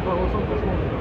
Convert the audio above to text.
Barroso, das